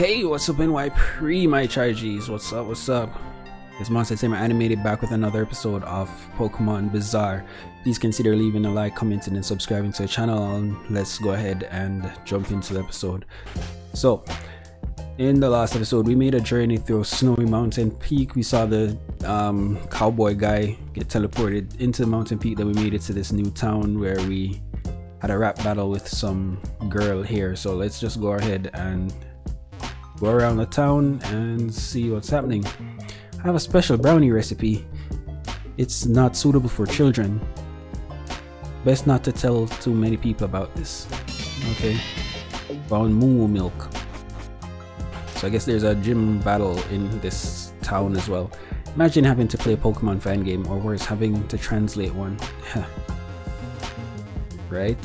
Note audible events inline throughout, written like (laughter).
Hey, what's up NY pre my charges? What's up, what's up? It's Monster Tamer Animated back with another episode of Pokemon Bizarre. Please consider leaving a like, commenting, and subscribing to the channel. Let's go ahead and jump into the episode. So, in the last episode, we made a journey through Snowy Mountain Peak. We saw the um, cowboy guy get teleported into the mountain peak. Then we made it to this new town where we had a rap battle with some girl here. So let's just go ahead and go around the town and see what's happening. I have a special brownie recipe. It's not suitable for children. Best not to tell too many people about this. Okay. Brown moo milk. So I guess there's a gym battle in this town as well. Imagine having to play a Pokemon fan game or worse, having to translate one. (laughs) right?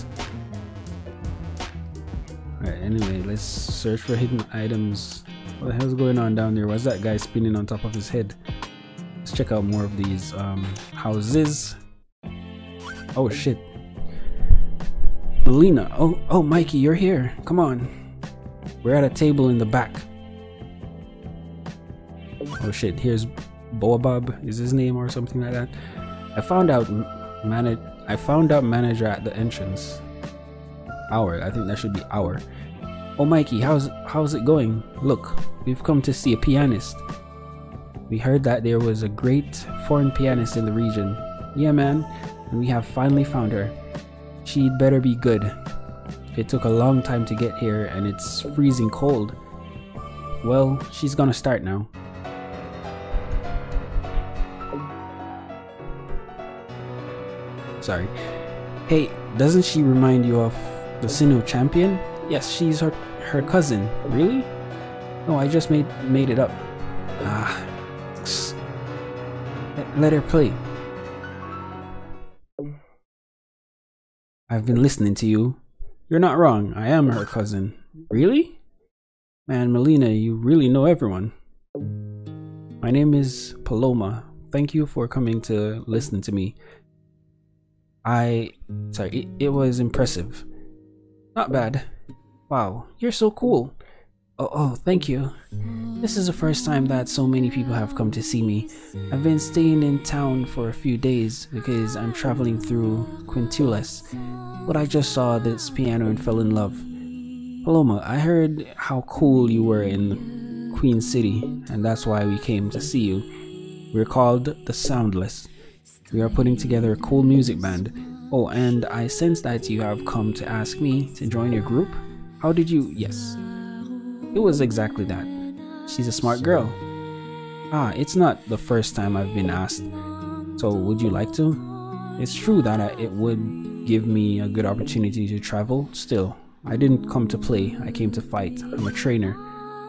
Alright, anyway, let's search for hidden items. What the hell's going on down there? Why's that guy spinning on top of his head? Let's check out more of these um, houses. Oh shit. Melina. Oh, oh, Mikey, you're here. Come on. We're at a table in the back. Oh shit, here's Boabab is his name or something like that. I found out man I found out manager at the entrance. Hour, I think that should be hour. Oh Mikey, how's how's it going? Look, we've come to see a pianist. We heard that there was a great foreign pianist in the region. Yeah man, and we have finally found her. She'd better be good. It took a long time to get here and it's freezing cold. Well, she's gonna start now. Sorry. Hey, doesn't she remind you of the Sinnoh champion? Yes, she's her her cousin. Really? No, I just made made it up. Ah. Let, her play. I've been listening to you. You're not wrong. I am her cousin. Really? Man, Melina, you really know everyone. My name is Paloma. Thank you for coming to listen to me. I. Sorry, it, it was impressive. Not bad. Wow, you're so cool. Oh, oh, thank you. This is the first time that so many people have come to see me. I've been staying in town for a few days because I'm traveling through Quintulas. But I just saw this piano and fell in love. Paloma, I heard how cool you were in Queen City, and that's why we came to see you. We're called the Soundless. We are putting together a cool music band. Oh, and I sense that you have come to ask me to join your group. How did you? Yes. It was exactly that. She's a smart girl. Ah, it's not the first time I've been asked. So, would you like to? It's true that I, it would give me a good opportunity to travel. Still, I didn't come to play, I came to fight. I'm a trainer.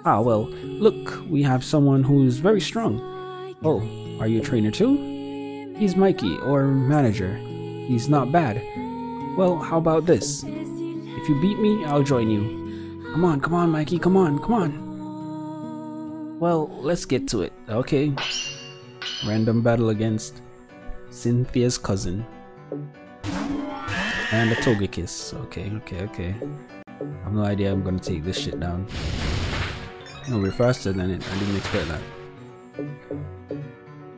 Ah, well, look, we have someone who's very strong. Oh, are you a trainer too? He's Mikey, or manager. He's not bad. Well, how about this? If you beat me, I'll join you. Come on, come on, Mikey, come on, come on. Well, let's get to it, okay? Random battle against Cynthia's cousin. And a Togekiss. Okay, okay, okay. I have no idea I'm gonna take this shit down. No, we're faster than it. I didn't expect that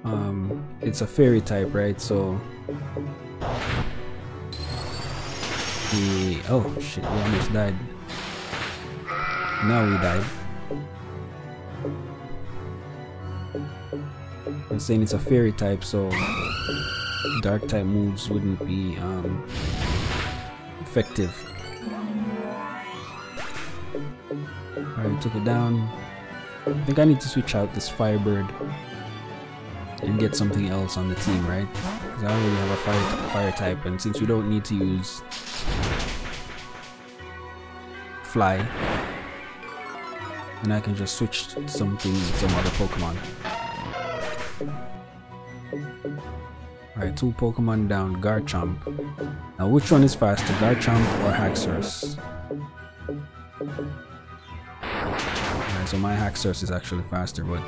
um, it's a fairy type, right? So he oh shit, we almost died. Now we died. I'm saying it's a fairy type, so dark type moves wouldn't be um, effective. Alright, took it down. I think I need to switch out this Firebird and get something else on the team, right? Because I already have a fire, fire type, and since we don't need to use fly, and I can just switch something, with some other Pokemon. Alright, two Pokemon down, Garchomp. Now which one is faster, Garchomp or Haxorus? Alright, so my Haxorus is actually faster, but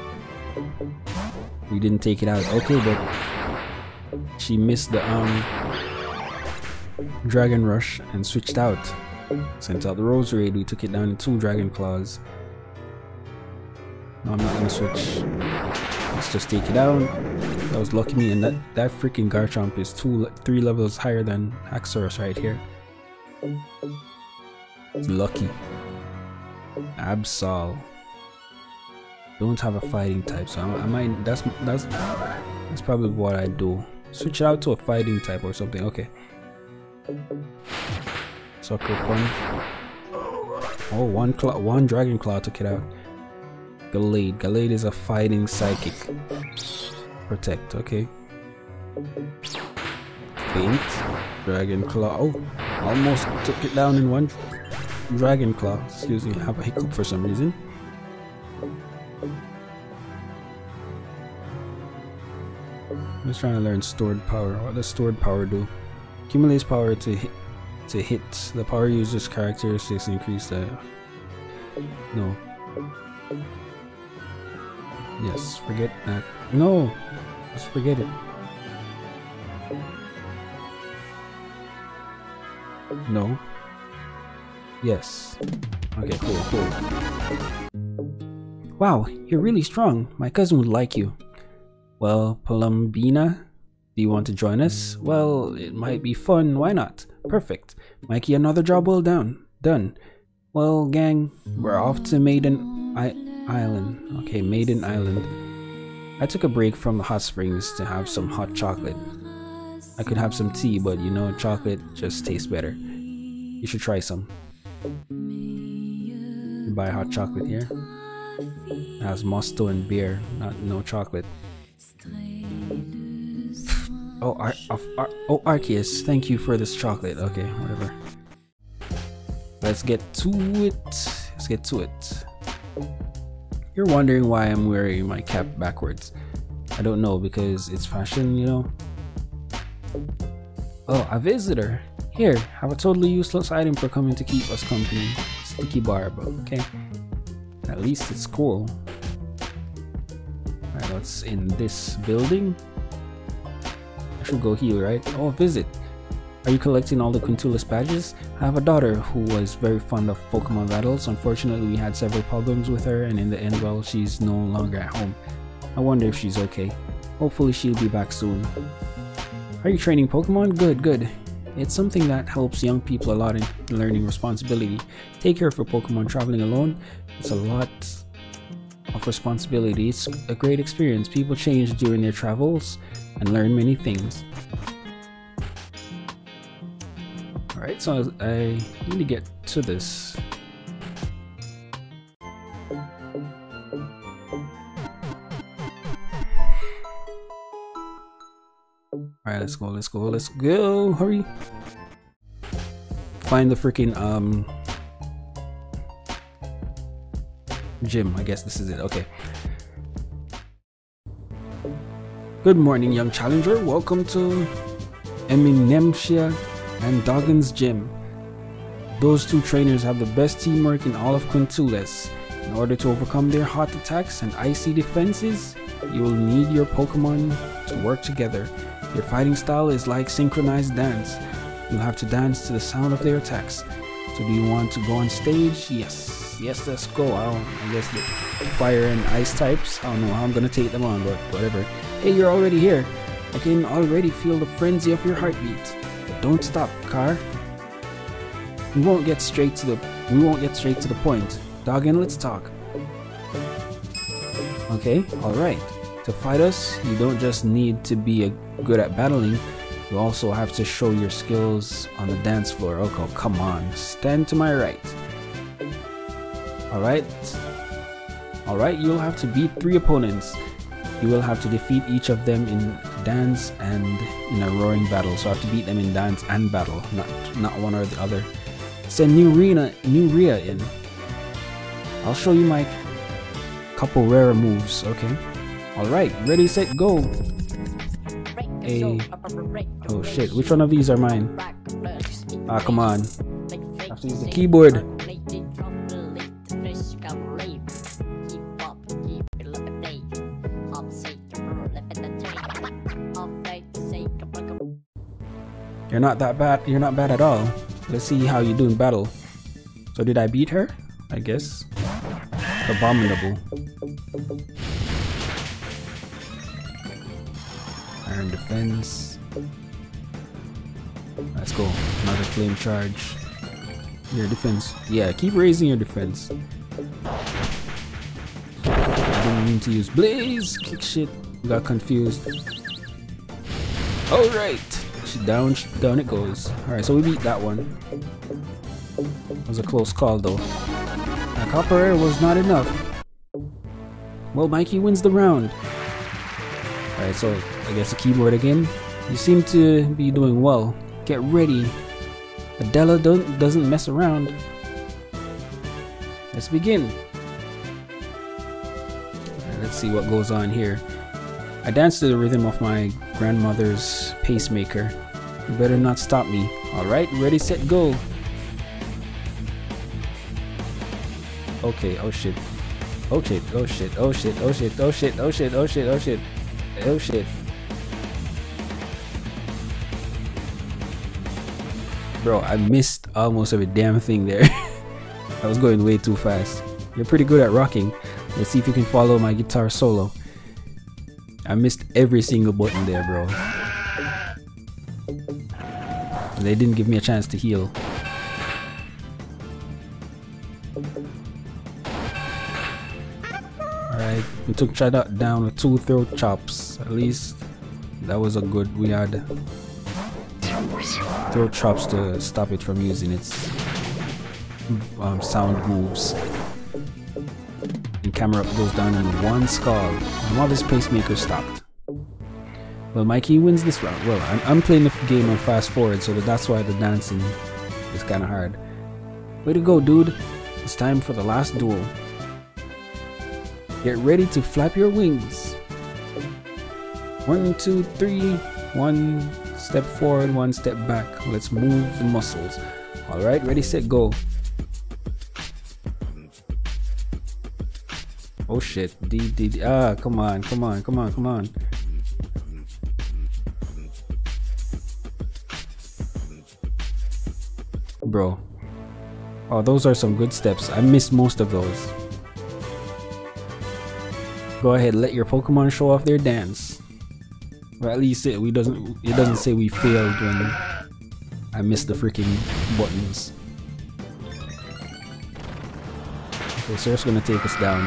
we didn't take it out. Okay, but she missed the um Dragon Rush and switched out. Sent out the Roserade, we took it down in two Dragon Claws. No, I'm not gonna switch. Let's just take it down. That was lucky me, and that, that freaking Garchomp is two, three levels higher than Haxorus right here. Lucky. Absol. Don't have a fighting type, so I, I might. That's that's that's probably what I do. Switch it out to a fighting type or something. Okay. Sucker Punch. Oh, one claw, one Dragon Claw took it out. Gallade. Gallade is a fighting psychic. Protect. Okay. Faint. Dragon Claw. Oh, almost took it down in one Dragon Claw. Excuse me, I have a hiccup for some reason. I'm just trying to learn stored power. What does stored power do? Accumulates power to hit to hit. The power user's characteristics increase the No. Yes, forget that. No! Let's forget it. No. Yes. Okay, cool, cool. Wow, you're really strong. My cousin would like you. Well, Palumbina, do you want to join us? Well, it might be fun, why not? Perfect. Mikey, another job well done. Done. Well, gang, we're off to Maiden I Island. Okay, Maiden Island. I took a break from the hot springs to have some hot chocolate. I could have some tea, but you know, chocolate just tastes better. You should try some. You buy hot chocolate here. It has mosto and beer, not no chocolate. Oh, Ar Ar oh, Arceus, thank you for this chocolate. Okay, whatever. Let's get to it. Let's get to it. You're wondering why I'm wearing my cap backwards. I don't know because it's fashion, you know. Oh, a visitor. Here, have a totally useless item for coming to keep us company. Sticky barb, okay. At least it's cool. Alright, what's in this building? Go heal, right? Oh, visit. Are you collecting all the Quintulis badges? I have a daughter who was very fond of Pokemon battles. Unfortunately, we had several problems with her and in the end, well, she's no longer at home. I wonder if she's okay. Hopefully she'll be back soon. Are you training Pokemon? Good, good. It's something that helps young people a lot in learning responsibility. Take care of your Pokemon traveling alone. It's a lot of responsibility. It's a great experience. People change during their travels and learn many things. Alright, so I need to get to this. Alright, let's go, let's go, let's go, hurry! Find the freaking, um... Gym, I guess this is it, okay. Good morning, young challenger. Welcome to Eminemcia and Doggins Gym. Those two trainers have the best teamwork in all of Quintules. In order to overcome their hot attacks and icy defenses, you will need your Pokemon to work together. Your fighting style is like synchronized dance. You'll have to dance to the sound of their attacks. So do you want to go on stage? Yes. Yes, let's go. I, I guess the fire and ice types. I don't know how I'm gonna take them on, but whatever. Hey, you're already here. I can already feel the frenzy of your heartbeat. But don't stop, car. We won't get straight to the we won't get straight to the point. Doggin, let's talk. Okay, alright. To fight us, you don't just need to be a, good at battling, you also have to show your skills on the dance floor. Okay, come on. Stand to my right. Alright. Alright, you'll have to beat three opponents. You will have to defeat each of them in dance and in a roaring battle. So I have to beat them in dance and battle, not not one or the other. Send new Rena, new Rhea in. I'll show you my couple rare moves, okay? Alright, ready, set, go! Hey. Oh shit, which one of these are mine? Ah, come on. I have to use the keyboard. You're not that bad. You're not bad at all. Let's see how you do in battle. So did I beat her? I guess. Abominable. Iron defense. Let's go. Another flame charge. Your defense. Yeah, keep raising your defense. I didn't mean to use blaze. Kick shit. Got confused. Alright. Down, down it goes. Alright, so we beat that one. It was a close call though. A copper air was not enough. Well, Mikey wins the round. Alright, so I guess the keyboard again. You seem to be doing well. Get ready. Adela don't, doesn't mess around. Let's begin. Right, let's see what goes on here. I dance to the rhythm of my grandmother's pacemaker. You better not stop me. Alright, ready, set, go. Okay, oh shit. Oh shit, oh shit, oh shit, oh shit, oh shit, oh shit, oh shit, oh shit, oh shit. Bro, I missed almost every damn thing there. (laughs) I was going way too fast. You're pretty good at rocking. Let's see if you can follow my guitar solo. I missed every single button there, bro. They didn't give me a chance to heal. Alright, we took Chatot down with two throat chops. At least that was a good, we had throat chops to stop it from using its um, sound moves. And camera goes down in one skull. And pacemaker stopped. Well, Mikey wins this round. Well, I'm, I'm playing the game on fast forward, so that's why the dancing is kind of hard. Way to go, dude. It's time for the last duel. Get ready to flap your wings. One, two, three. One step forward, one step back. Let's move the muscles. Alright, ready, set, go. Oh shit. D, D, D. Ah, come on, come on, come on, come on. Bro. Oh, those are some good steps. I missed most of those. Go ahead, let your Pokemon show off their dance. Or at least it we doesn't it doesn't say we failed when I missed the freaking buttons. Okay, so it's gonna take us down.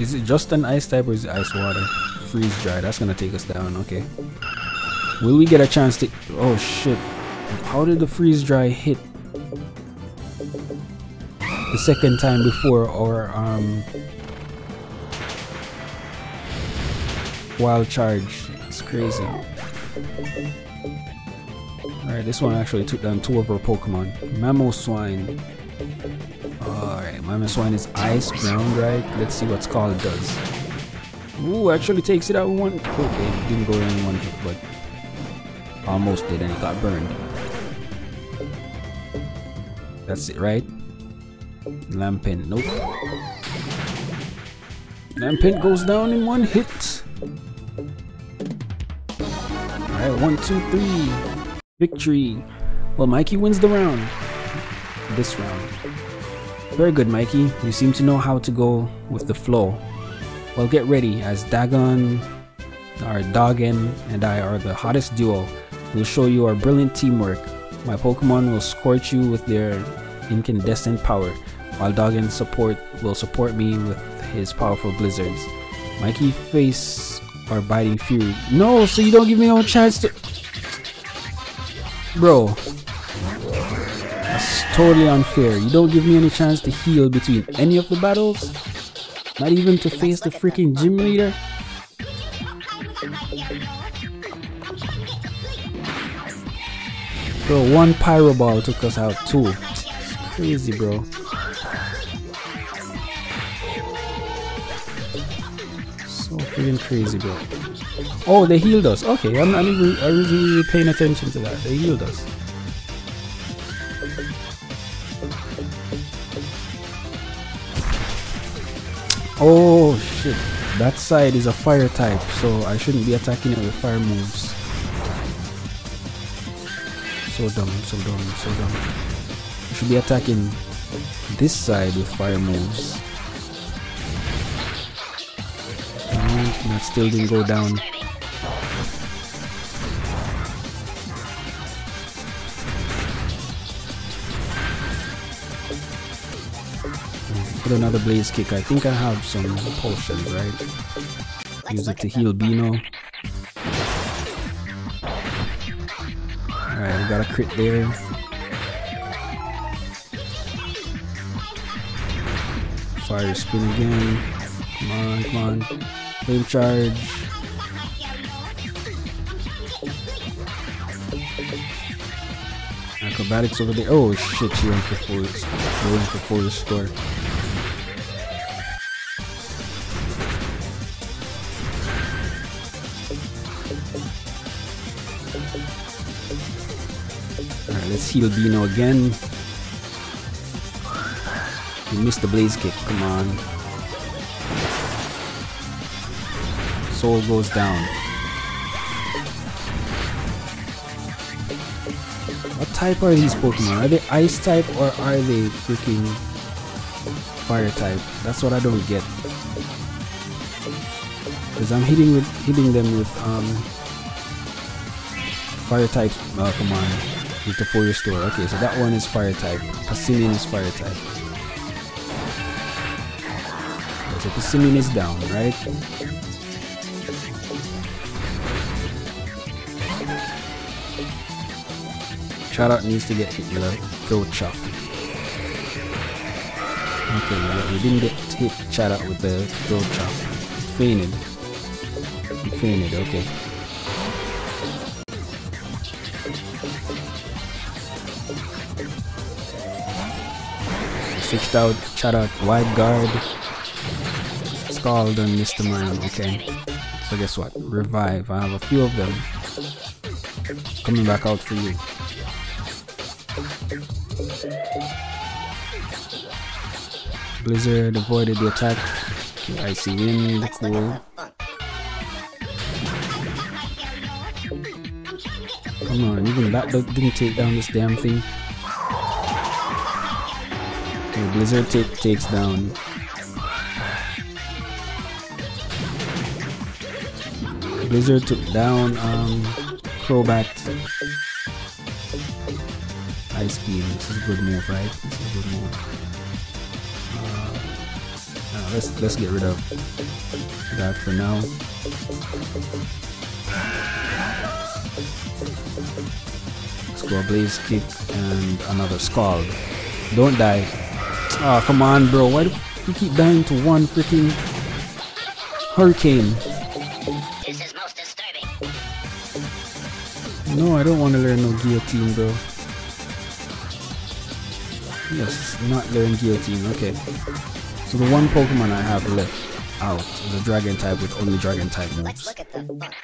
Is it just an ice type or is it ice water? Freeze dry, that's gonna take us down, okay. Will we get a chance to oh shit. How did the freeze dry hit the second time before or um wild charge? It's crazy. Alright, this one actually took down two of our Pokemon. Mamoswine. Alright, Mamoswine is ice, ground, right? Let's see what Scald does. Ooh, actually takes it out one. Okay, didn't go in one hit, but almost did and it got burned. That's it, right? Lampent, nope. Lampent goes down in one hit. Alright, one, two, three. Victory. Well, Mikey wins the round. This round. Very good, Mikey. You seem to know how to go with the flow. Well, get ready as Dagon, our Doggin, and I are the hottest duo. We'll show you our brilliant teamwork. My Pokemon will scorch you with their incandescent power, while Doggin support will support me with his powerful blizzards. Mikey face our biting fury. No, so you don't give me no chance to. Bro, that's totally unfair. You don't give me any chance to heal between any of the battles. Not even to face the freaking gym leader. Bro, one pyro ball took us out too. Crazy, bro. So freaking crazy, bro. Oh, they healed us. Okay, I'm not even, I wasn't really paying attention to that. They healed us. Oh shit. That side is a fire type, so I shouldn't be attacking it with fire moves. So dumb, so dumb, so dumb. I should be attacking this side with fire moves. No, that still didn't go down. Another blaze kick. I think I have some potions, right? Use it to heal Bino. Alright, we got a crit there. Fire spin again. Come on, come on. Flame charge. Acrobatics over there. Oh shit, she went for full. She went for full restore. Heal again. You missed the blaze kick, come on. Soul goes down. What type are these Pokemon? Are they ice type or are they freaking fire type? That's what I don't get. Because I'm hitting with hitting them with um fire type oh come With the full restore. Okay, so that one is fire type. Passimian is fire type. So Passimian is down, right? Chatot needs to get hit with a throat chop. Okay, yeah, we didn't get hit Chatot with the throat chop. Fainted. Fainted, okay. Switched out Chatot wide guard. Scald and Mr. Mime, okay. So guess what? Revive. I have a few of them. Coming back out for you. Blizzard avoided the attack. Icy Wind, the cool. Come on, even that didn't take down this damn thing. Okay, Blizzard takes down. Blizzard took down um, Crobat. Ice Beam, this is a good move, right? This is a good move. Uh, let's let's get rid of that for now. Let's go Blaze Kick and another Scald. Don't die. Oh, come on, bro. Why do you keep dying to one freaking Hurricane? This is most disturbing. No, I don't want to learn no Guillotine, bro. Yes, not learn Guillotine. Okay. So the one Pokemon I have left out is a Dragon type with only Dragon type moves. look at the book.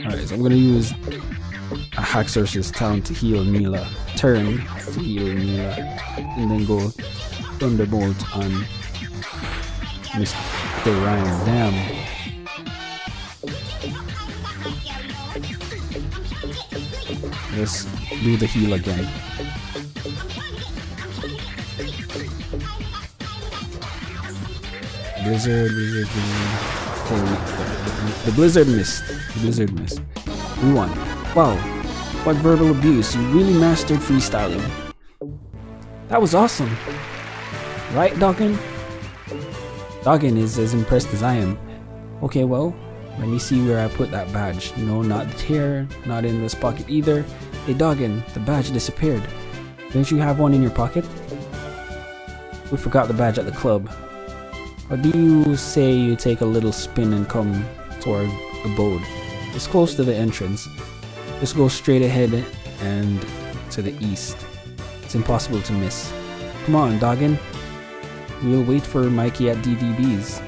Alright, so I'm gonna use a Haxorus Town to heal Mila. Turn to heal Mila. And then go Thunderbolt and Mr. Ryan. Damn. Let's do the heal again. Blizzard, Blizzard, Blizzard. The, the Blizzard missed. The Blizzard missed. We won. Wow. What verbal abuse. You really mastered freestyling. That was awesome. Right, Doggin? Doggin is as impressed as I am. Okay, well, let me see where I put that badge. No, not here, not in this pocket either. Hey, Doggin, the badge disappeared. Don't you have one in your pocket? We forgot the badge at the club. Or do you say you take a little spin and come to our abode? It's close to the entrance. Just go straight ahead and to the east. It's impossible to miss. Come on, Doggin. We'll wait for Mikey at DDB's.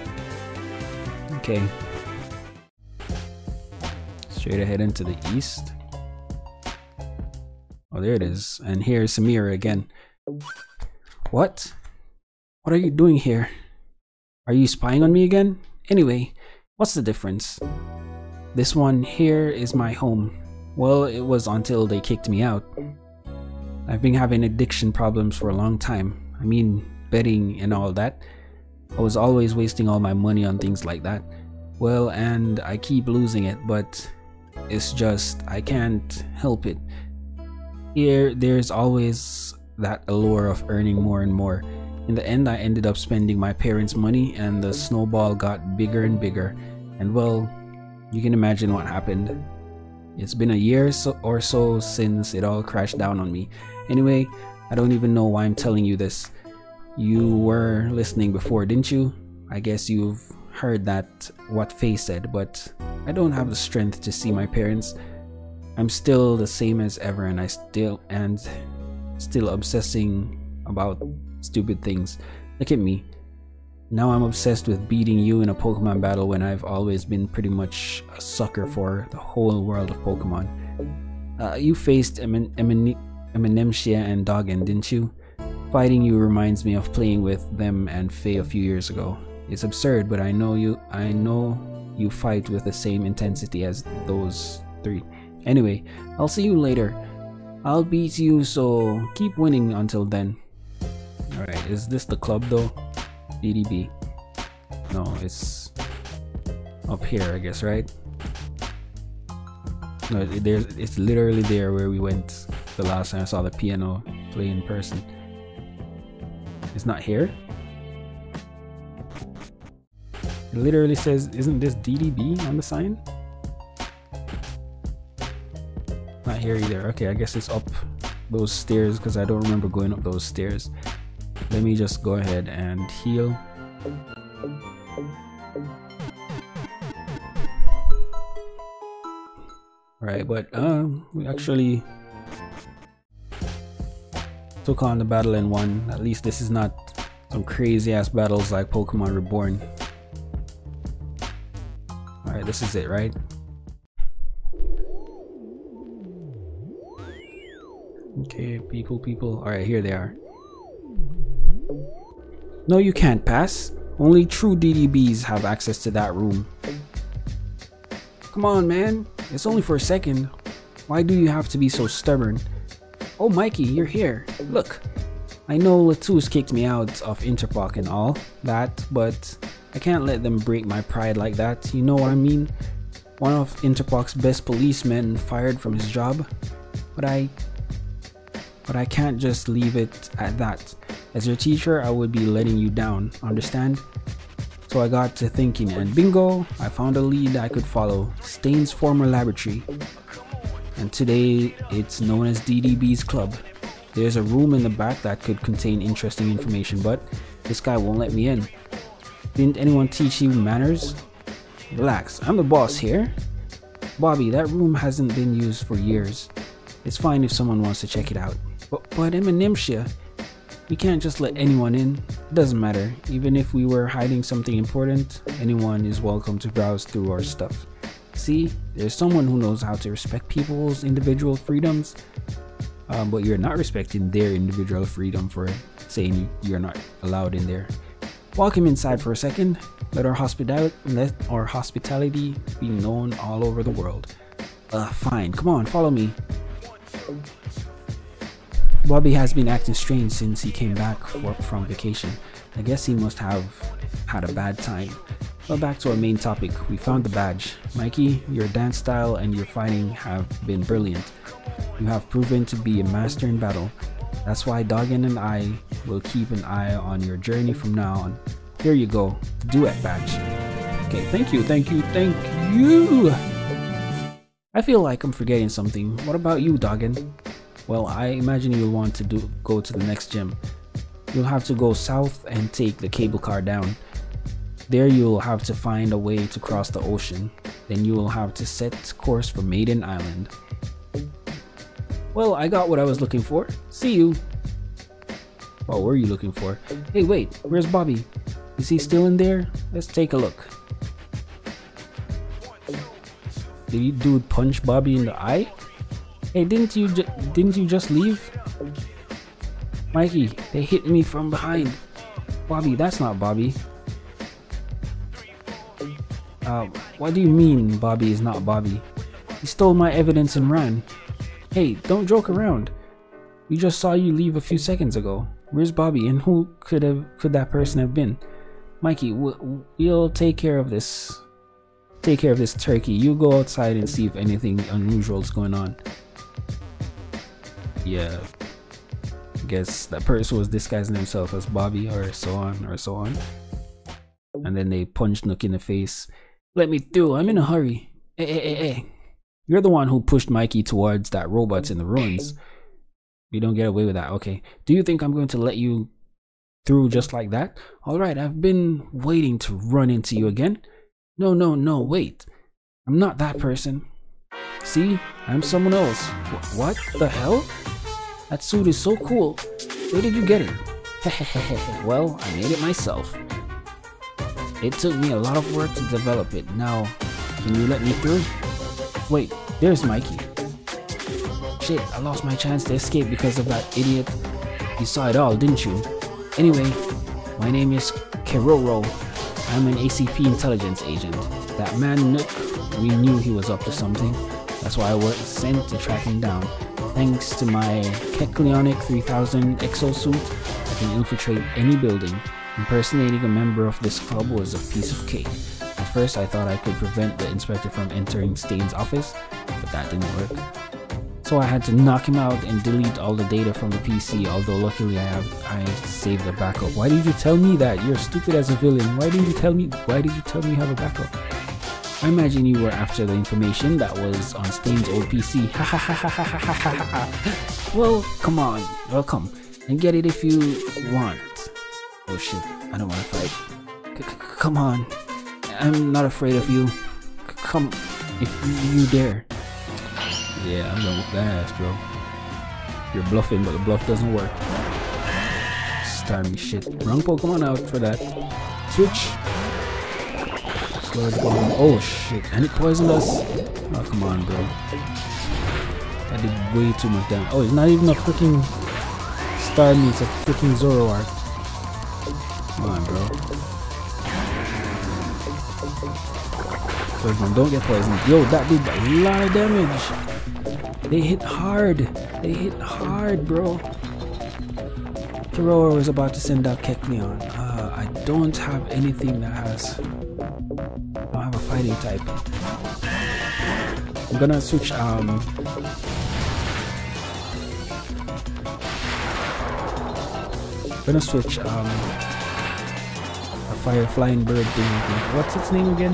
Okay. Straight ahead into the east. Oh, there it is. And here's Samira again. What? What are you doing here? Are you spying on me again? Anyway, what's the difference? This one here is my home. Well, it was until they kicked me out. I've been having addiction problems for a long time. I mean, betting and all that. I was always wasting all my money on things like that. Well, and I keep losing it, but it's just I can't help it. Here, there's always that allure of earning more and more. In the end, I ended up spending my parents' money, and the snowball got bigger and bigger. And well, you can imagine what happened. It's been a year or so since it all crashed down on me. Anyway, I don't even know why I'm telling you this. You were listening before, didn't you? I guess you've heard that what Faye said, but I don't have the strength to see my parents. I'm still the same as ever and I still and still obsessing about stupid things. Look at me. Now I'm obsessed with beating you in a Pokemon battle when I've always been pretty much a sucker for the whole world of Pokemon. Uh, you faced Emin Emin Eminemcia and Doggin, didn't you? Fighting you reminds me of playing with them and Faye a few years ago. It's absurd, but I know you I know you fight with the same intensity as those three. Anyway, I'll see you later. I'll beat you, so keep winning until then. Alright, is this the club though? DDB. No, it's up here, I guess, right? No, there's it's literally there where we went the last time I saw the piano play in person. It's not here. It literally says, isn't this DDB on the sign? Not here either. Okay, I guess it's up those stairs because I don't remember going up those stairs. Let me just go ahead and heal. Right, but um, we actually took on the battle and won. At least this is not some crazy ass battles like Pokemon Reborn. Alright, this is it, right? Okay, people, people. Alright, here they are. No, you can't pass. Only true DDBs have access to that room. Come on, man. It's only for a second. Why do you have to be so stubborn? Oh, Mikey, you're here. Look. I know Latios kicked me out of Interpoch and all that, but I can't let them break my pride like that. You know what I mean? One of Interpoch's best policemen fired from his job. But I... But I can't just leave it at that. As your teacher, I would be letting you down, understand? So I got to thinking and bingo, I found a lead I could follow, Stain's former laboratory. And today, it's known as DDB's Club. There's a room in the back that could contain interesting information, but this guy won't let me in. Didn't anyone teach you manners? Relax, I'm the boss here. Bobby, that room hasn't been used for years. It's fine if someone wants to check it out. But, but Eminemcia, we can't just let anyone in. It doesn't matter. Even if we were hiding something important, anyone is welcome to browse through our stuff. See, there's someone who knows how to respect people's individual freedoms, um, but you're not respecting their individual freedom for saying you're not allowed in there. Him inside for a second. Let our hospitality let our hospitality be known all over the world. Uh, fine. Come on, follow me. Bobby has been acting strange since he came back for, from vacation. I guess he must have had a bad time. But back to our main topic, we found the badge. Mikey, your dance style and your fighting have been brilliant. You have proven to be a master in battle. That's why Doggin and I will keep an eye on your journey from now on. Here you go, duet badge. Okay, thank you, thank you, thank you! I feel like I'm forgetting something. What about you, Doggin? Well, I imagine you'll want to do go to the next gym. You'll have to go south and take the cable car down. There you'll have to find a way to cross the ocean. Then you will have to set course for Maiden Island. Well, I got what I was looking for. See you. What were you looking for? Hey, wait, where's Bobby? Is he still in there? Let's take a look. Did you dude punch Bobby in the eye? Hey, didn't you didn't you just leave? Mikey, they hit me from behind. Bobby, that's not Bobby. Uh, what do you mean Bobby is not Bobby? He stole my evidence and ran. Hey, don't joke around. We just saw you leave a few seconds ago. Where's Bobby and who could have could that person have been? Mikey, we'll, take care of this. Take care of this turkey. You go outside and see if anything unusual is going on. Yeah. I guess that person was disguising himself as Bobby or so on or so on. And then they punched Nook in the face. Let me through. I'm in a hurry. Hey, hey, hey, hey. You're the one who pushed Mikey towards that robots in the ruins. You don't get away with that. Okay. Do you think I'm going to let you through just like that? Alright, I've been waiting to run into you again. No, no, no, wait. I'm not that person. See? I'm someone else. Wh- what the hell? That suit is so cool. Where did you get it? (laughs) well, I made it myself. It took me a lot of work to develop it. Now, can you let me through? Wait, there's Mikey. Shit, I lost my chance to escape because of that idiot. You saw it all, didn't you? Anyway, my name is Keroro. I'm an ACP intelligence agent. That man Nook, we knew he was up to something. That's why I was sent to track him down. Thanks to my Kekleonic 3000 exosuit, I can infiltrate any building. Impersonating a member of this club was a piece of cake. At first, I thought I could prevent the inspector from entering Stain's office, but that didn't work. So I had to knock him out and delete all the data from the PC, although luckily I have I saved a backup. Why did you tell me that? You're stupid as a villain. Why did you tell me why did you tell me you have a backup? I imagine you were after the information that was on Stain's old PC. (laughs) Ha ha ha ha ha ha ha ha. Well, come on, welcome. And get it if you want. Oh shit, I don't want to fight. C come on. I'm not afraid of you. C come, if you dare. Yeah, I'm done with that ass, bro. You're bluffing, but the bluff doesn't work. Starmie shit. Wrong Pokemon out for that. Switch. Oh shit. And it poisoned us. Oh, come on, bro. I did way too much damage. Oh, it's not even a freaking Starmie, it's a freaking Zoroark. Come on, bro. Poison, don't get poisoned. Yo, that did a lot of damage. They hit hard. They hit hard, bro. Kirora was about to send out Kecleon. Uh, I don't have anything that has. I don't have a fighting type. I'm gonna switch. Um, I'm gonna switch. Um, fire flying bird thing. What's its name again?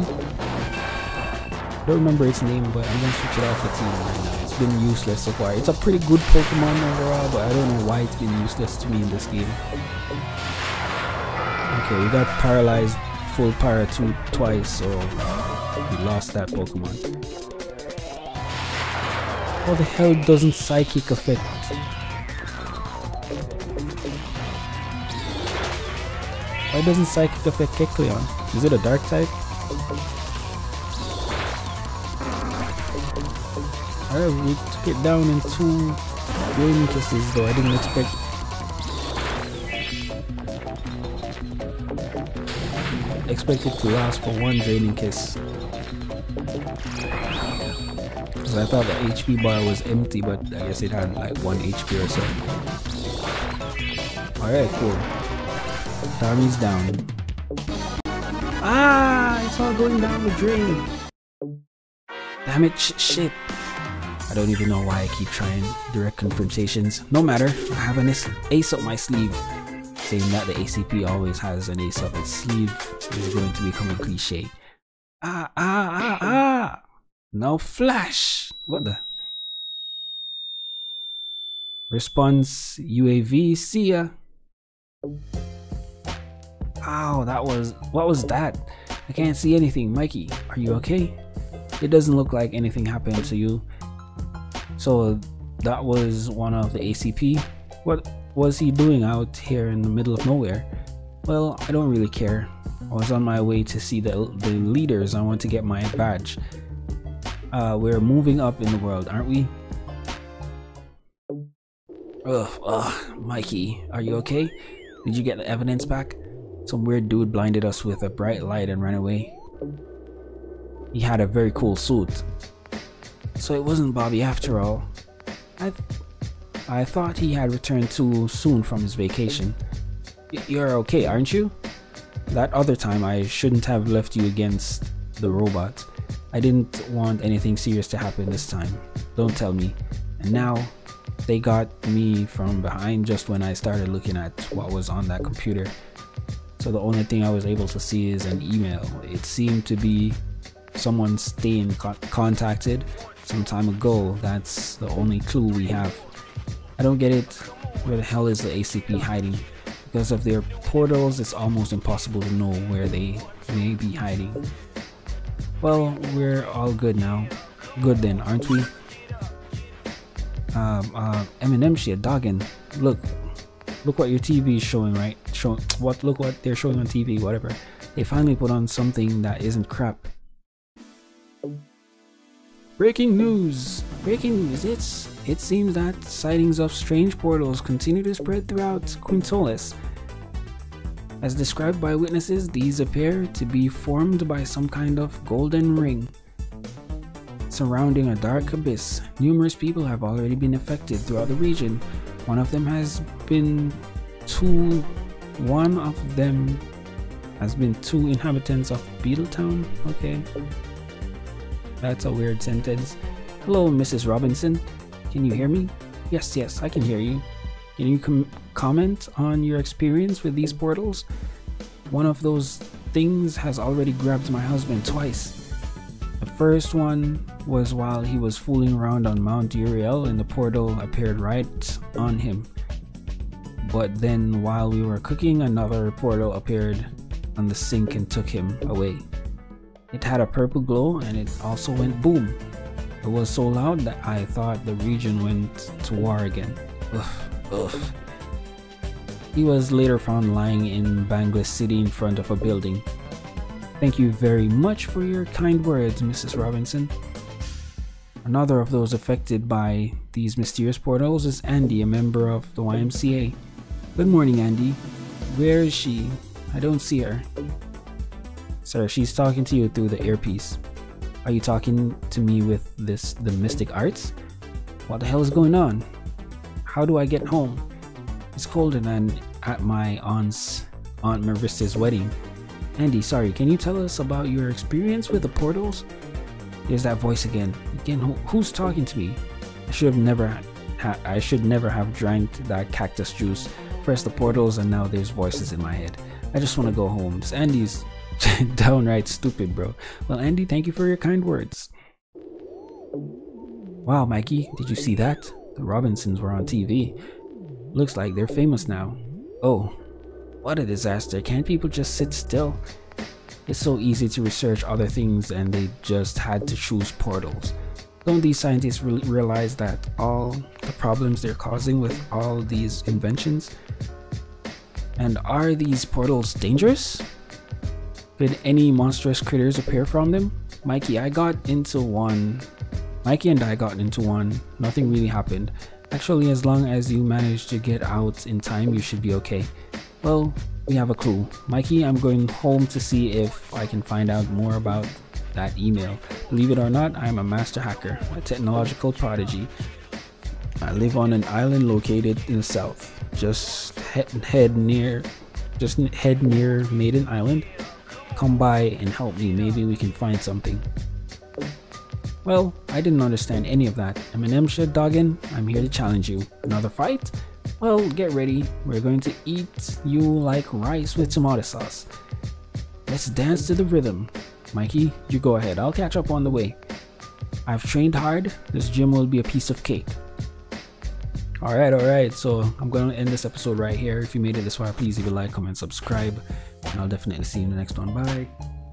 don't remember its name, but I'm gonna switch it off the team right now. It's been useless so far. It's a pretty good Pokemon overall, but I don't know why it's been useless to me in this game. Okay, we got paralyzed full para two twice, so we lost that Pokemon. How the hell doesn't Psychic affect? Why doesn't Psychic affect Kecleon? Is it a Dark type? Alright, we took it down in two draining kisses though, I didn't expect expect it to last for one draining kiss. Cause I thought the HP bar was empty, but I guess it had like one HP or so. Alright, cool. Starmie's down. Ah, it's all going down the drain. Damn it, sh shit. I don't even know why I keep trying direct confrontations. No matter, I have an ace up my sleeve. Saying that the ACP always has an ace up its sleeve is going to become a cliche. Ah, ah, ah, ah! Now flash! What the? Response UAV, see ya! Ow, that was. What was that? I can't see anything. Mikey, are you okay? It doesn't look like anything happened to you. So that was one of the ACP. What was he doing out here in the middle of nowhere? Well, I don't really care. I was on my way to see the, the leaders. I want to get my badge. Uh, we're moving up in the world, aren't we? Ugh, ugh, Mikey, are you okay? Did you get the evidence back? Some weird dude blinded us with a bright light and ran away. He had a very cool suit. So it wasn't Bobby after all. I, I thought he had returned too soon from his vacation. Y- You're okay, aren't you? That other time I shouldn't have left you against the robot. I didn't want anything serious to happen this time. Don't tell me. And now they got me from behind just when I started looking at what was on that computer. So the only thing I was able to see is an email. It seemed to be someone staying co- contacted some time ago. That's the only clue we have. I don't get it. Where the hell is the ACP hiding? Because of their portals, it's almost impossible to know where they may be hiding. Well, we're all good now. Good then, aren't we? Um, uh, Eminemcia, dogging. Look, look what your TV is showing, right? Show what? Look what they're showing on TV. Whatever. They finally put on something that isn't crap. Breaking news! Breaking news! It's it seems that sightings of strange portals continue to spread throughout Quintolis. As described by witnesses, these appear to be formed by some kind of golden ring surrounding a dark abyss. Numerous people have already been affected throughout the region. One of them has been two. One of them has been two inhabitants of Beetletown. Okay. That's a weird sentence. Hello, Mrs. Robinson. Can you hear me? Yes, yes, I can hear you. Can you com- comment on your experience with these portals? One of those things has already grabbed my husband twice. The first one was while he was fooling around on Mount Uriel and the portal appeared right on him. But then while we were cooking, another portal appeared on the sink and took him away. It had a purple glow and it also went boom. It was so loud that I thought the region went to war again. Ugh, ugh. He was later found lying in Bangladesh City in front of a building. Thank you very much for your kind words, Mrs. Robinson. Another of those affected by these mysterious portals is Andy, a member of the YMCA. Good morning, Andy. Where is she? I don't see her. Sir, she's talking to you through the earpiece. Are you talking to me with this the mystic arts? What the hell is going on? How do I get home? It's colder than at my aunt's Aunt Marissa's wedding. Andy, sorry, can you tell us about your experience with the portals? There's that voice again. Again, who, who's talking to me? I should have never I should never have drank that cactus juice. First the portals and now there's voices in my head. I just want to go home. This Andy's (laughs) downright stupid, bro. Well, Andy, thank you for your kind words. Wow, Mikey, did you see that? The Robinsons were on TV. Looks like they're famous now. Oh, what a disaster. Can't people just sit still? It's so easy to research other things and they just had to choose portals. Don't these scientists re- realize that all the problems they're causing with all these inventions? And are these portals dangerous? Could any monstrous critters appear from them? Mikey, I got into one. Mikey and I got into one. Nothing really happened. Actually, as long as you manage to get out in time, you should be okay. Well, we have a clue. Mikey, I'm going home to see if I can find out more about that email. Believe it or not, I'm a master hacker, a technological prodigy. I live on an island located in the south. Just head, head near, just head near Maiden Island. Come by and help me. Maybe we can find something. Well, I didn't understand any of that. Eminemcia doggin, I'm here to challenge you. Another fight? Well, get ready. We're going to eat you like rice with tomato sauce. Let's dance to the rhythm. Mikey, you go ahead. I'll catch up on the way. I've trained hard. This gym will be a piece of cake. Alright, alright. So I'm going to end this episode right here. If you made it this far, please leave a like, comment, subscribe. And I'll definitely see you in the next one. Bye.